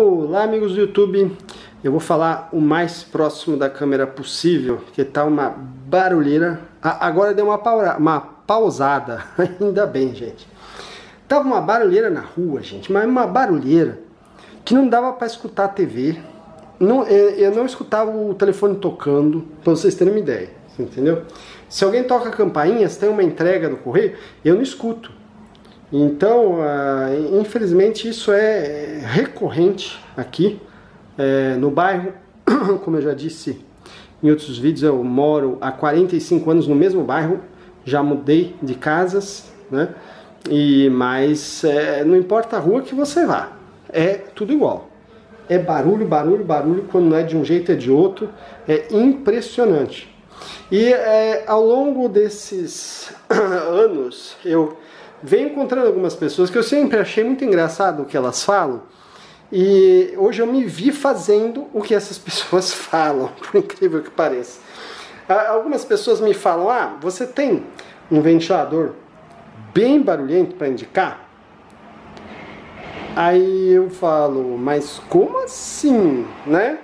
Olá amigos do YouTube, eu vou falar o mais próximo da câmera possível, que tá uma barulheira. agora deu uma, uma pausada, ainda bem gente. Tava uma barulheira na rua, gente, mas uma barulheira que não dava para escutar a TV. Não, eu não escutava o telefone tocando, para vocês terem uma ideia, entendeu? Se alguém toca campainha, se tem uma entrega do correio, eu não escuto. Então, uh, infelizmente, isso é recorrente aqui é, no bairro. Como eu já disse em outros vídeos, eu moro há 45 anos no mesmo bairro, já mudei de casas, né? E, mas é, não importa a rua que você vá, é tudo igual. É barulho, barulho, barulho, quando não é de um jeito é de outro, é impressionante. E é, ao longo desses anos, eu venho encontrando algumas pessoas que eu sempre achei muito engraçado o que elas falam. E hoje eu me vi fazendo o que essas pessoas falam, por incrível que pareça. Algumas pessoas me falam: Ah, você tem um ventilador bem barulhento para indicar? Aí eu falo: Mas como assim, né?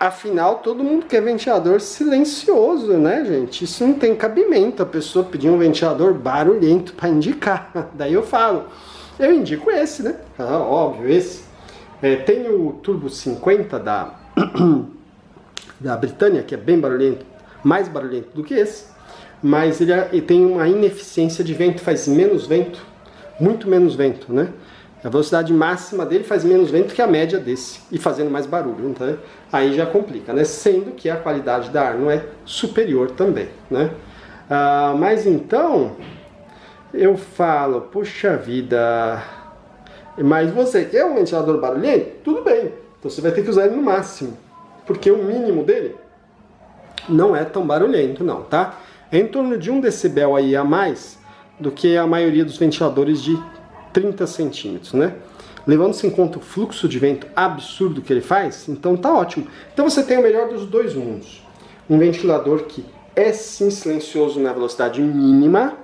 Afinal, todo mundo quer ventilador silencioso, né, gente? Isso não tem cabimento. A pessoa pedir um ventilador barulhento para indicar. Daí eu falo, eu indico esse, né? Ah, óbvio, esse. É, tem o Turbo 50 da, da Britânia, que é bem barulhento, mais barulhento do que esse. Mas ele, é, ele tem uma ineficiência de vento, faz menos vento, muito menos vento, né? A velocidade máxima dele faz menos vento que a média desse e fazendo mais barulho, então aí já complica, né? Sendo que a qualidade da ar não é superior também, né? Ah, mas então eu falo, puxa vida, mas você quer um ventilador barulhento? Tudo bem, então você vai ter que usar ele no máximo, porque o mínimo dele não é tão barulhento, não, tá? É em torno de um decibel aí a mais do que a maioria dos ventiladores de 30 centímetros, né? Levando-se em conta o fluxo de vento absurdo que ele faz, então tá ótimo. Então você tem o melhor dos dois mundos. Um ventilador que é sim silencioso na velocidade mínima,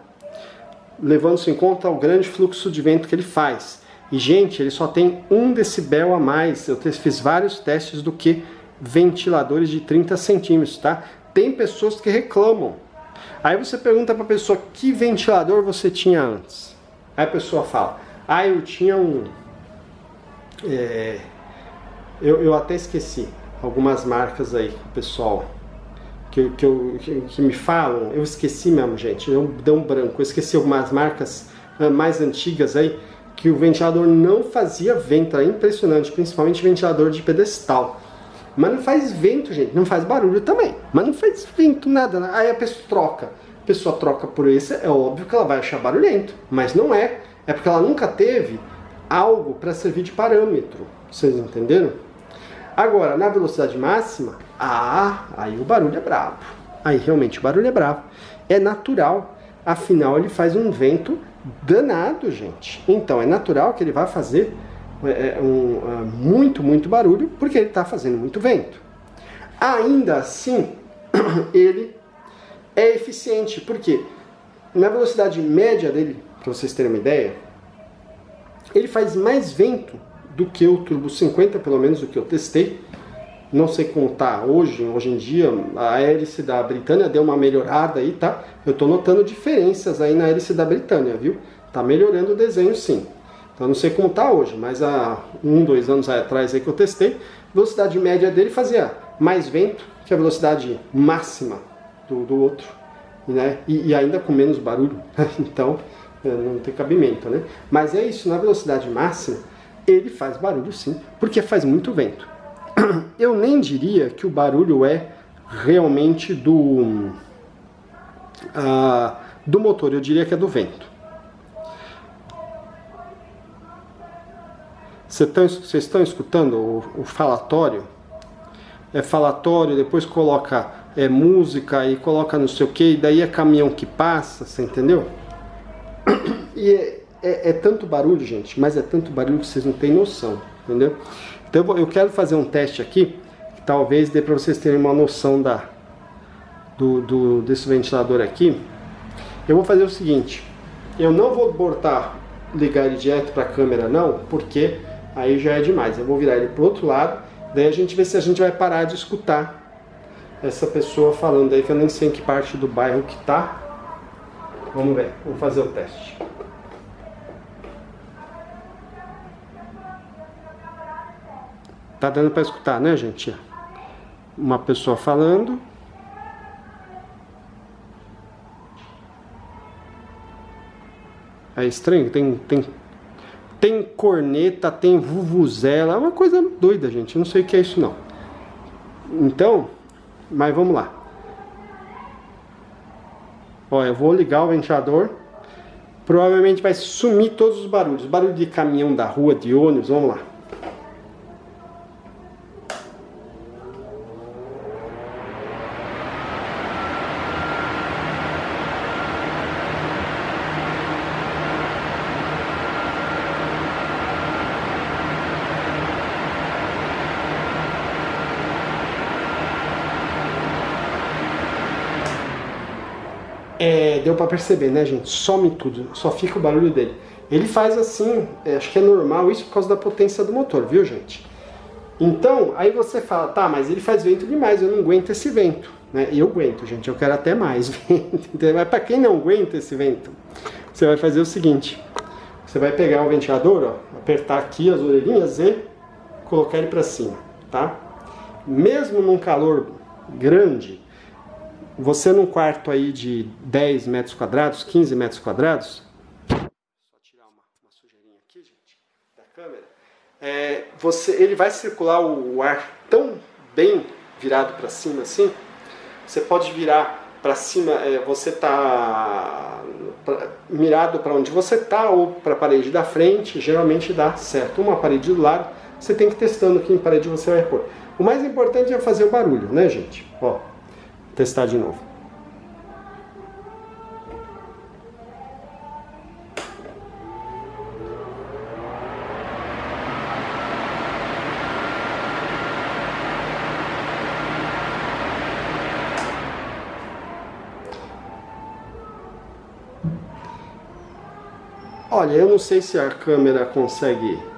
levando-se em conta o grande fluxo de vento que ele faz. E, gente, ele só tem um decibel a mais. Eu fiz vários testes do que ventiladores de 30 centímetros, tá? Tem pessoas que reclamam. Aí você pergunta para a pessoa que ventilador você tinha antes. Aí a pessoa fala, ah, eu tinha um. É, eu, eu até esqueci algumas marcas aí, pessoal, que, que, eu, que, que, me falam. Eu esqueci mesmo, gente. Eu dei um branco. Eu esqueci algumas marcas ah, mais antigas aí que o ventilador não fazia vento. É impressionante, principalmente ventilador de pedestal. Mas não faz vento, gente. Não faz barulho também. Mas não faz vento, nada. Né? Aí a pessoa troca pessoa troca por esse, é óbvio que ela vai achar barulhento, mas não é. É porque ela nunca teve algo para servir de parâmetro. Vocês entenderam? Agora, na velocidade máxima, ah, aí o barulho é bravo. Aí realmente o barulho é bravo. É natural, afinal ele faz um vento danado, gente. Então é natural que ele vai fazer é, é um, uh, muito, muito barulho, porque ele está fazendo muito vento. Ainda assim, ele é eficiente. Por quê? Na velocidade média dele, para vocês terem uma ideia, ele faz mais vento do que o Turbo 50, pelo menos o que eu testei. Não sei tá hoje, hoje em dia, a hélice da Britânia deu uma melhorada aí, tá? Eu estou notando diferenças aí na hélice da Britânia, viu? Tá melhorando o desenho sim. Então não sei tá hoje, mas há um, dois anos atrás aí que eu testei, a velocidade média dele fazia mais vento que a velocidade máxima do, do outro, né? E, e, ainda com menos barulho, então é, não tem cabimento, né? Mas é isso, na velocidade máxima ele faz barulho sim, porque faz muito vento. Eu nem diria que o barulho é realmente do uh, do motor, eu diria que é do vento. Vocês estão escutando o, o falatório? É falatório, depois coloca é, música e coloca não sei o que, e daí é caminhão que passa, você entendeu? E é, é, é, tanto barulho, gente, mas é tanto barulho que vocês não têm noção, entendeu? Então eu, vou, eu quero fazer um teste aqui, que talvez dê para vocês terem uma noção da, do, do, desse ventilador aqui. Eu vou fazer o seguinte, eu não vou botar, ligar ele direto para a câmera não, porque aí já é demais. Eu vou virar ele pro outro lado, daí a gente vê se a gente vai parar de escutar essa pessoa falando aí que eu nem sei em que parte do bairro que tá. Vamos ver, vamos fazer o teste. Tá dando para escutar, né, gente? Uma pessoa falando. É estranho, tem, tem, tem corneta, tem vuvuzela, é uma coisa doida, gente. Eu não sei o que é isso não. Então, mas vamos lá. Ó, eu vou ligar o ventilador. Provavelmente vai sumir todos os barulhos. Barulho de caminhão da rua, de ônibus, vamos lá. É, deu para perceber, né, gente? Some tudo, só fica o barulho dele. Ele faz assim, é, acho que é normal isso por causa da potência do motor, viu, gente? Então, aí você fala, tá, mas ele faz vento demais, eu não aguento esse vento. Né? Eu aguento, gente, eu quero até mais vento. Mas para quem não aguenta esse vento, você vai fazer o seguinte: você vai pegar o ventilador, ó, apertar aqui as orelhinhas e colocar ele para cima, tá? Mesmo num calor grande, você num quarto aí de 10 metros quadrados, 15 metros quadrados, só tirar uma, uma sujeirinha aqui, gente, da câmera, é, você, ele vai circular o, o ar tão bem virado para cima assim, você pode virar para cima, é, você tá pra, mirado para onde você tá ou para a parede da frente, geralmente dá certo. Uma parede do lado, você tem que ir testando que em parede você vai pôr. O mais importante é fazer o barulho, né, gente? Ó, testar de novo. Olha, eu não sei se a câmera consegue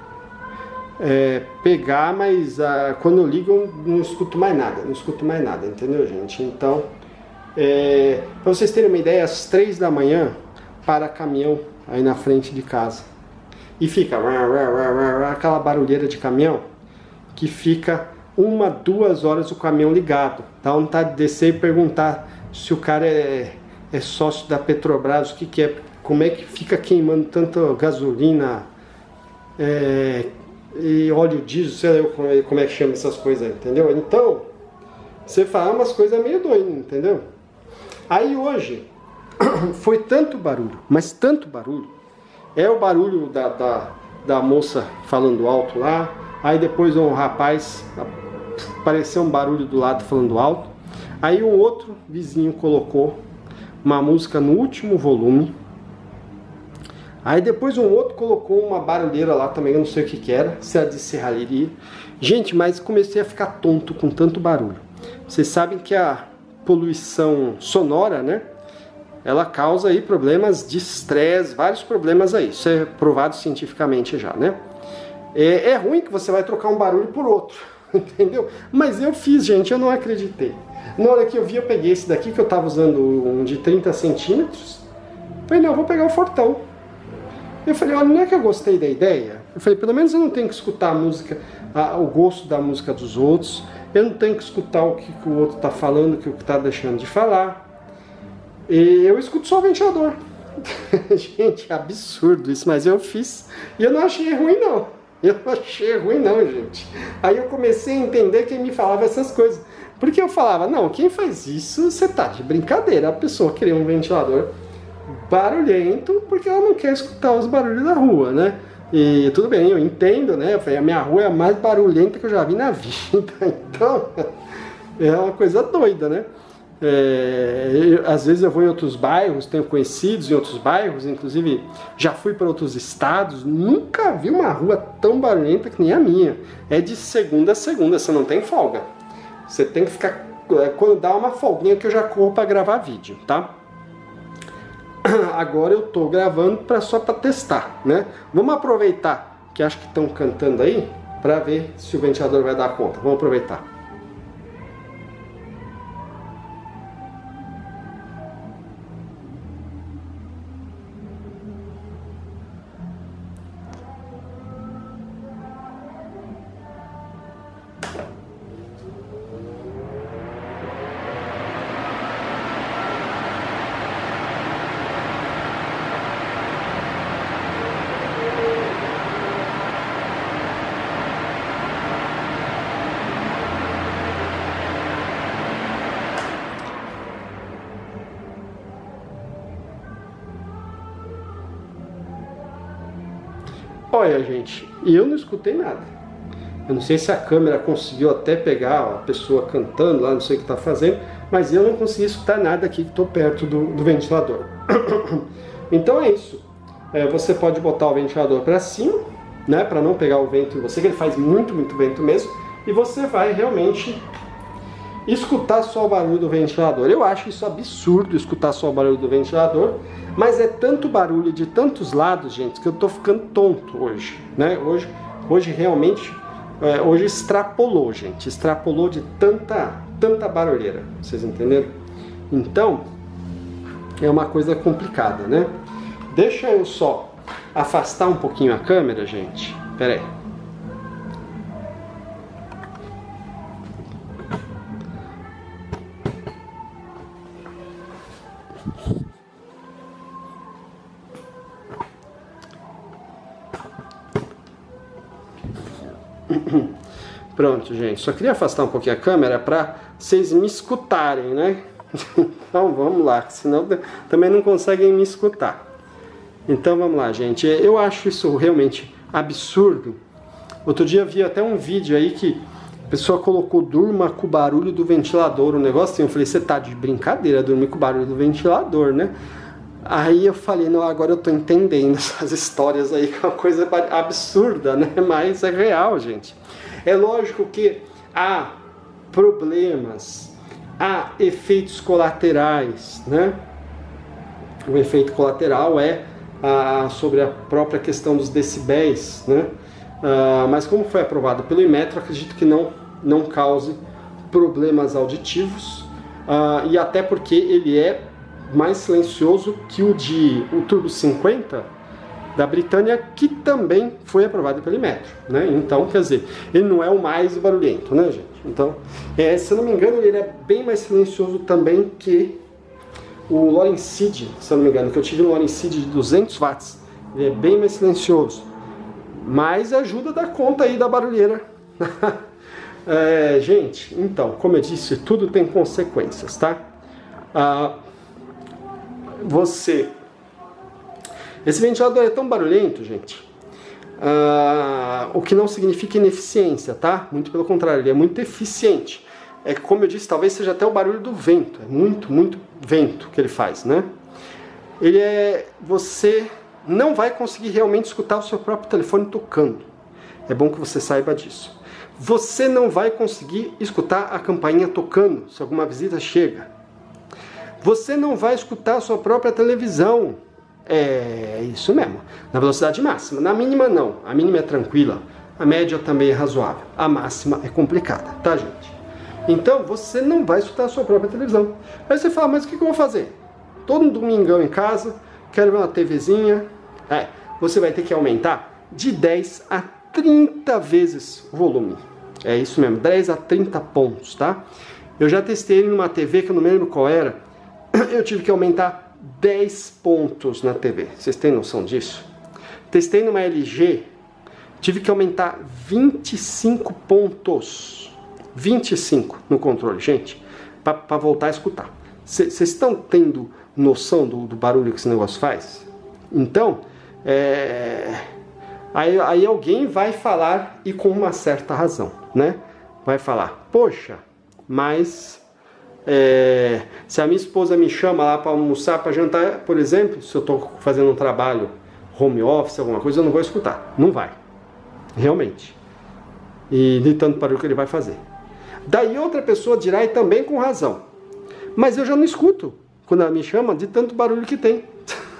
é, pegar, mas ah, quando eu ligo eu não escuto mais nada, não escuto mais nada, entendeu, gente? Então, é, para vocês terem uma ideia, às três da manhã para caminhão aí na frente de casa e fica aquela barulheira de caminhão que fica uma, duas horas o caminhão ligado. Dá vontade de descer e perguntar se o cara é, é sócio da Petrobras, o que, que é, como é que fica queimando tanta gasolina, é, e óleo diesel, sei lá como é, como é que chama essas coisas, entendeu? Então, você fala umas coisas meio doidas, entendeu? Aí hoje, foi tanto barulho, mas tanto barulho, é o barulho da, da, da moça falando alto lá, aí depois um rapaz, apareceu um barulho do lado falando alto, aí um outro vizinho colocou uma música no último volume, Aí depois um outro colocou uma barulheira lá também, eu não sei o que, que era, se era de serralheria. Gente, mas comecei a ficar tonto com tanto barulho. Vocês sabem que a poluição sonora, né? Ela causa aí problemas de estresse, vários problemas aí. Isso é provado cientificamente já, né? É, é ruim que você vai trocar um barulho por outro, entendeu? Mas eu fiz, gente, eu não acreditei. Na hora que eu vi, eu peguei esse daqui que eu tava usando um de 30 centímetros. Falei, não, vou pegar o fortão. Eu falei, olha, não é que eu gostei da ideia? Eu falei, pelo menos eu não tenho que escutar a música, a, o gosto da música dos outros, eu não tenho que escutar o que, que o outro está falando, o que está deixando de falar. E eu escuto só o ventilador. gente, é absurdo isso, mas eu fiz. E eu não achei ruim, não. Eu não achei ruim, não, gente. Aí eu comecei a entender quem me falava essas coisas. Porque eu falava, não, quem faz isso, você tá de brincadeira. A pessoa queria um ventilador barulhento porque ela não quer escutar os barulhos da rua, né? E tudo bem, eu entendo, né? A minha rua é a mais barulhenta que eu já vi na vida, então é uma coisa doida, né? É, eu, às vezes eu vou em outros bairros, tenho conhecidos em outros bairros, inclusive já fui para outros estados, nunca vi uma rua tão barulhenta que nem a minha. É de segunda a segunda, você não tem folga. Você tem que ficar. É, quando dá uma folguinha que eu já corro para gravar vídeo, tá? agora eu estou gravando pra, só para testar, né? Vamos aproveitar que acho que estão cantando aí para ver se o ventilador vai dar conta. Vamos aproveitar. Olha, gente, eu não escutei nada. Eu não sei se a câmera conseguiu até pegar a pessoa cantando lá, não sei o que está fazendo, mas eu não consegui escutar nada aqui que estou perto do, do, ventilador. então é isso. É, você pode botar o ventilador para cima, né, para não pegar o vento em você, que ele faz muito, muito vento mesmo, e você vai realmente escutar só o barulho do ventilador. Eu acho isso absurdo escutar só o barulho do ventilador, mas é tanto barulho de tantos lados, gente, que eu tô ficando tonto hoje, né? Hoje, hoje realmente, é, hoje extrapolou, gente, extrapolou de tanta, tanta barulheira, vocês entenderam? Então, é uma coisa complicada, né? Deixa eu só afastar um pouquinho a câmera, gente. Pera aí. Pronto, gente. Só queria afastar um pouquinho a câmera para vocês me escutarem, né? Então vamos lá, senão também não conseguem me escutar. Então vamos lá, gente. Eu acho isso realmente absurdo. Outro dia vi até um vídeo aí que pessoa colocou durma com o barulho do ventilador, um negócio assim. Eu falei, você tá de brincadeira dormir com o barulho do ventilador, né? Aí eu falei, não, agora eu tô entendendo essas histórias aí, que é uma coisa absurda, né? Mas é real, gente. É lógico que há problemas, há efeitos colaterais, né? O efeito colateral é sobre a própria questão dos decibéis, né? Ah, mas como foi aprovado pelo Imetro, acredito que não, não cause problemas auditivos ah, e até porque ele é mais silencioso que o de o Turbo 50 da Britânia, que também foi aprovado pelo Metro, né? Então, quer dizer, ele não é o mais barulhento, né, gente? Então, é, se eu não me engano, ele é bem mais silencioso também que o Lorencid, se eu não me engano, que eu tive um Lorencid de 200 watts. Ele é bem mais silencioso, mas ajuda a dar conta aí da barulheira. é, gente, então, como eu disse, tudo tem consequências, tá? Ah, você. Esse ventilador é tão barulhento, gente. Uh, o que não significa ineficiência, tá? Muito pelo contrário, ele é muito eficiente. É como eu disse, talvez seja até o barulho do vento. É muito, muito vento que ele faz, né? Ele é. Você não vai conseguir realmente escutar o seu próprio telefone tocando. É bom que você saiba disso. Você não vai conseguir escutar a campainha tocando se alguma visita chega. Você não vai escutar a sua própria televisão. É isso mesmo, na velocidade máxima. Na mínima, não. A mínima é tranquila. A média também é razoável. A máxima é complicada, tá, gente? Então, você não vai escutar a sua própria televisão. Aí você fala, mas o que eu vou fazer? Todo domingão em casa, quero ver uma TVzinha. É, você vai ter que aumentar de 10 a 30 vezes o volume. É isso mesmo, 10 a 30 pontos, tá? Eu já testei ele numa TV que eu não lembro qual era, eu tive que aumentar 10 pontos na TV. Vocês têm noção disso? Testei numa LG, tive que aumentar 25 pontos. 25 no controle, gente, para voltar a escutar. Vocês estão tendo noção do, do, barulho que esse negócio faz? Então, é... aí, aí alguém vai falar, e com uma certa razão, né? Vai falar, poxa, mas é, se a minha esposa me chama lá para almoçar, para jantar, por exemplo, se eu estou fazendo um trabalho home office, alguma coisa, eu não vou escutar. Não vai. Realmente. E de tanto barulho que ele vai fazer. Daí outra pessoa dirá, e também com razão. Mas eu já não escuto quando ela me chama de tanto barulho que tem.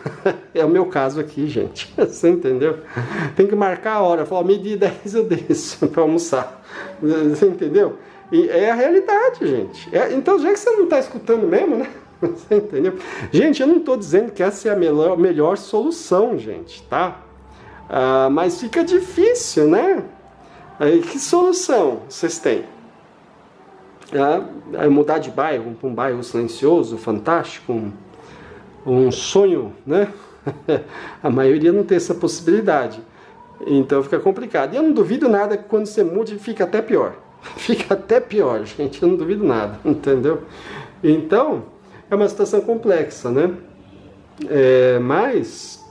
é o meu caso aqui, gente. Você entendeu? Tem que marcar a hora. Falar, meio-dia 10 eu desço para almoçar. Você entendeu? E é a realidade, gente. É, então, já que você não está escutando mesmo, né? Você entendeu? Gente, eu não estou dizendo que essa é a melhor, melhor solução, gente, tá? Ah, mas fica difícil, né? Aí, que solução vocês têm? Ah, mudar de bairro para um bairro silencioso, fantástico, um sonho, né? a maioria não tem essa possibilidade. Então fica complicado. E eu não duvido nada que quando você mude fica até pior. Fica até pior, gente. Eu não duvido nada, entendeu? Então, é uma situação complexa, né? É, mas,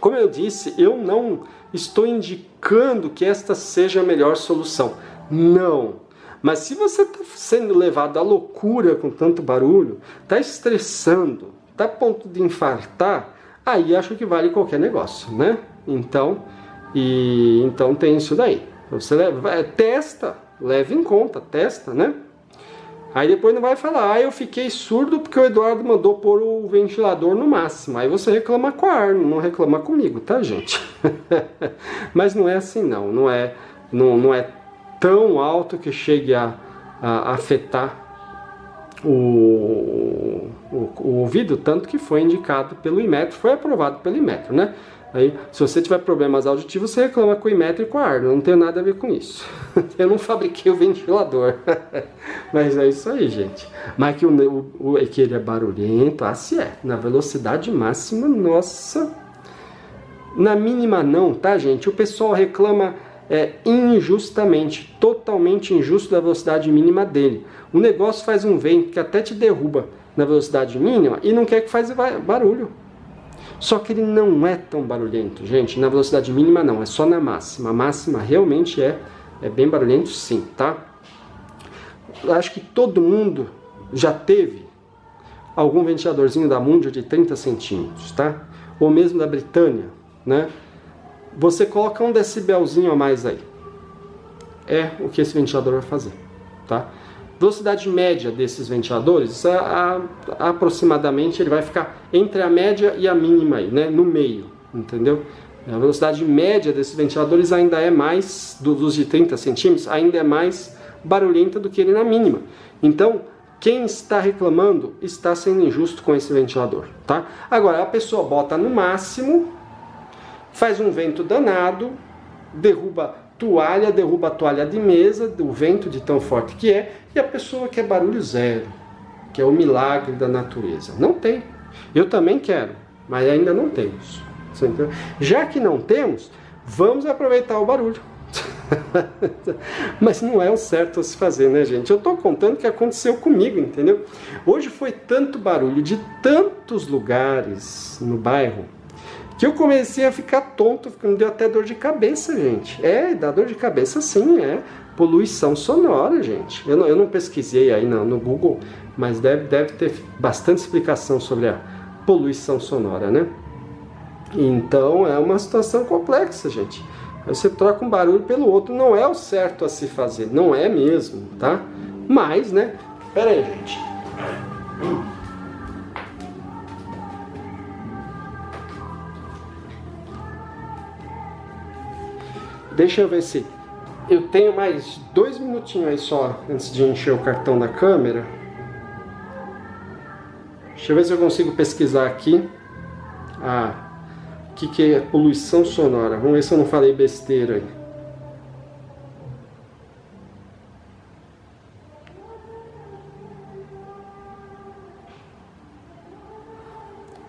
como eu disse, eu não estou indicando que esta seja a melhor solução. Não. Mas se você está sendo levado à loucura com tanto barulho, está estressando, está a ponto de infartar, aí acho que vale qualquer negócio, né? Então, e então tem isso daí. Você leva, testa, leve em conta, testa, né? Aí depois não vai falar, ah, eu fiquei surdo porque o Eduardo mandou pôr o ventilador no máximo. Aí você reclama com a Arno, não reclama comigo, tá, gente? Mas não é assim não, não é, não, não é tão alto que chegue a, a afetar o, o, o, ouvido, tanto que foi indicado pelo Imetro, foi aprovado pelo Imetro, né? Aí, se você tiver problemas auditivos, você reclama com o Imetro e com a Arno, não tem nada a ver com isso. Eu não fabriquei o ventilador. Mas é isso aí, gente. Mas que, o, o, que ele é barulhento, assim é. Na velocidade máxima, nossa. Na mínima não, tá, gente? O pessoal reclama é, injustamente, totalmente injusto da velocidade mínima dele. O negócio faz um vento que até te derruba na velocidade mínima e não quer que faça barulho. Só que ele não é tão barulhento, gente. Na velocidade mínima não, é só na máxima. A máxima realmente é, é bem barulhento sim, tá? Acho que todo mundo já teve algum ventiladorzinho da Mundial de 30 centímetros, tá? Ou mesmo da Britânia, né? Você coloca um decibelzinho a mais aí. É o que esse ventilador vai fazer, tá? Velocidade média desses ventiladores, a, a, aproximadamente ele vai ficar entre a média e a mínima aí, né? No meio, entendeu? A velocidade média desses ventiladores ainda é mais, dos de 30 centímetros, ainda é mais barulhenta do que ele na mínima. Então, quem está reclamando está sendo injusto com esse ventilador, tá? Agora, a pessoa bota no máximo, faz um vento danado, derruba toalha, derruba a toalha de mesa, do vento de tão forte que é, e a pessoa quer barulho zero, que é o milagre da natureza. Não tem. Eu também quero, mas ainda não temos. Já que não temos, vamos aproveitar o barulho. Mas não é o certo a se fazer, né, gente? Eu estou contando o que aconteceu comigo, entendeu? Hoje foi tanto barulho de tantos lugares no bairro que eu comecei a ficar tonto, me deu até dor de cabeça, gente. É, dá dor de cabeça sim, é. Poluição sonora, gente. Eu não, eu não pesquisei aí no, no Google, mas deve, deve ter bastante explicação sobre a poluição sonora, né? Então é uma situação complexa, gente. Você troca um barulho pelo outro, não é o certo a se fazer, não é mesmo, tá? Mas, né? Pera aí, gente. Deixa eu ver se eu tenho mais dois minutinhos aí só antes de encher o cartão da câmera. Deixa eu ver se eu consigo pesquisar aqui. Ah, o que, que é poluição sonora? Vamos ver se eu não falei besteira aí.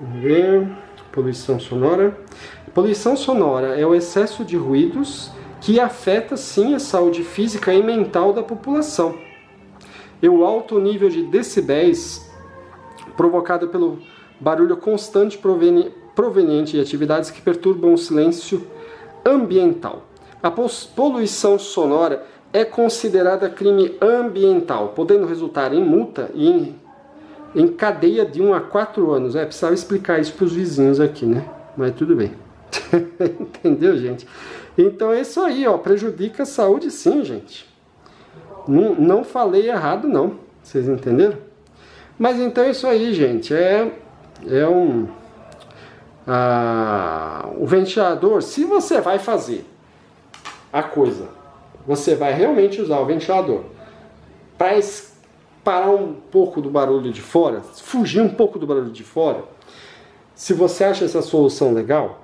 Vamos ver. Poluição sonora. Poluição sonora é o excesso de ruídos que afeta sim a saúde física e mental da população. E o alto nível de decibéis provocado pelo barulho constante proveniente de atividades que perturbam o silêncio ambiental. A poluição sonora é considerada crime ambiental, podendo resultar em multa e em, em cadeia de 1 a 4 anos. É, precisava explicar isso para os vizinhos aqui, né? Mas tudo bem. Entendeu, gente? Então é isso aí, ó. Prejudica a saúde sim, gente. Não, não falei errado, não. Vocês entenderam? Mas então é isso aí, gente. É, é um, ah, o ventilador, se você vai fazer a coisa, você vai realmente usar o ventilador para parar um pouco do barulho de fora, fugir um pouco do barulho de fora. Se você acha essa solução legal,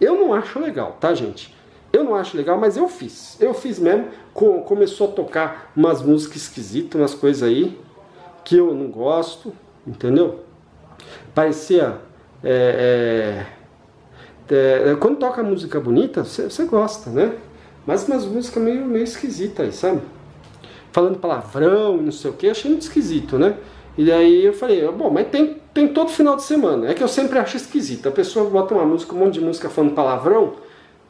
eu não acho legal, tá, gente? Eu não acho legal, mas eu fiz. Eu fiz mesmo. começou a tocar umas músicas esquisitas, umas coisas aí que eu não gosto, entendeu? Parecia. É, é, é, quando toca música bonita, você gosta, né? Mas umas músicas meio, meio esquisitas aí, sabe? Falando palavrão não sei o que, achei muito esquisito, né? E daí eu falei, bom, mas tem, tem todo final de semana. É que eu sempre acho esquisito. A pessoa bota uma música, um monte de música falando palavrão,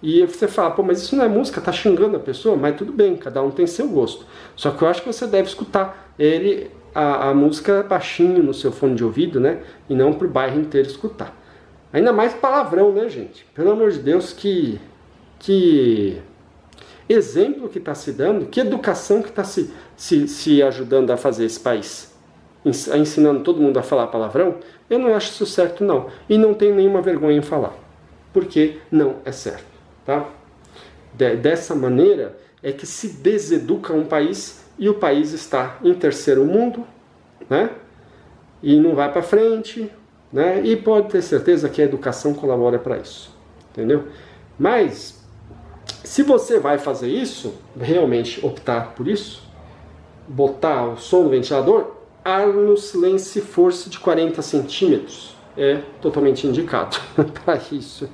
e você fala, pô, mas isso não é música, tá xingando a pessoa, mas tudo bem, cada um tem seu gosto. Só que eu acho que você deve escutar ele, a, a música baixinho no seu fone de ouvido, né? E não pro bairro inteiro escutar. Ainda mais palavrão, né, gente? Pelo amor de Deus, que. que exemplo que está se dando, que educação que está se, se, se ajudando a fazer esse país ensinando todo mundo a falar palavrão, eu não acho isso certo não. E não tenho nenhuma vergonha em falar. Porque não é certo. Tá? Dessa maneira é que se deseduca um país e o país está em terceiro mundo, né? E não vai para frente, né? E pode ter certeza que a educação colabora para isso, entendeu? Mas se você vai fazer isso, realmente optar por isso, botar o som no ventilador, Arno Silence Force de 40 centímetros é totalmente indicado para isso.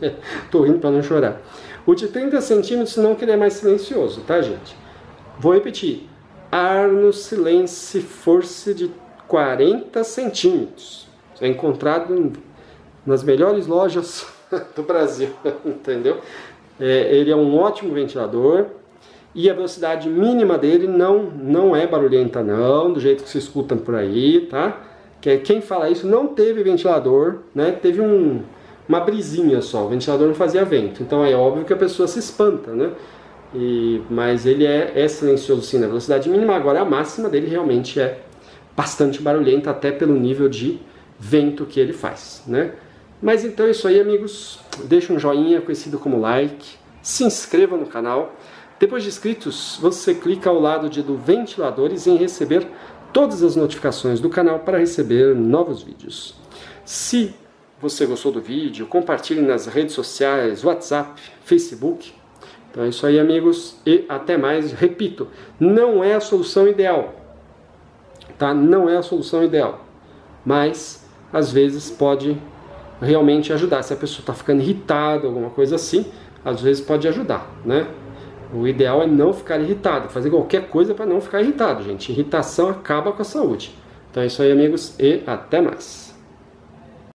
Estou rindo para não chorar. O de 30 centímetros não que ele é mais silencioso, tá gente? Vou repetir. Arno Silence Force de 40 centímetros. É encontrado nas melhores lojas do Brasil, entendeu? É, ele é um ótimo ventilador, e a velocidade mínima dele não, não é barulhenta não, do jeito que se escuta por aí, tá? Que é, quem fala isso não teve ventilador, né? Teve um, uma brisinha só, o ventilador não fazia vento. Então é óbvio que a pessoa se espanta, né? E, mas ele é, é silencioso sim na velocidade mínima, agora a máxima dele realmente é bastante barulhenta, até pelo nível de vento que ele faz, né? Mas então é isso aí, amigos. Deixa um joinha, conhecido como like. Se inscreva no canal. Depois de inscritos, você clica ao lado de do ventiladores em receber todas as notificações do canal para receber novos vídeos. Se você gostou do vídeo, compartilhe nas redes sociais, WhatsApp, Facebook. Então é isso aí, amigos, e até mais. Repito, não é a solução ideal, tá? Não é a solução ideal, mas às vezes pode realmente ajudar. Se a pessoa está ficando irritada, alguma coisa assim, às vezes pode ajudar, né? O ideal é não ficar irritado, fazer qualquer coisa para não ficar irritado, gente. Irritação acaba com a saúde. Então é isso aí, amigos, e até mais.